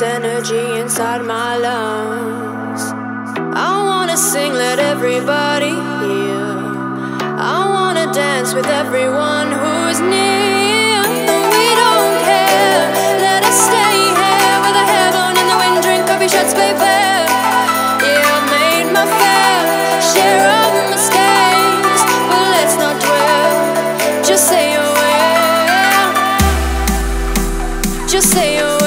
this energy inside my lungs. I wanna sing, let everybody hear. I wanna dance with everyone who's near. We don't care, let us stay here with a heaven in the wind, drink coffee shots, baby. Yeah, I made my fair share of mistakes, but let's not dwell. Just say you will. Just say you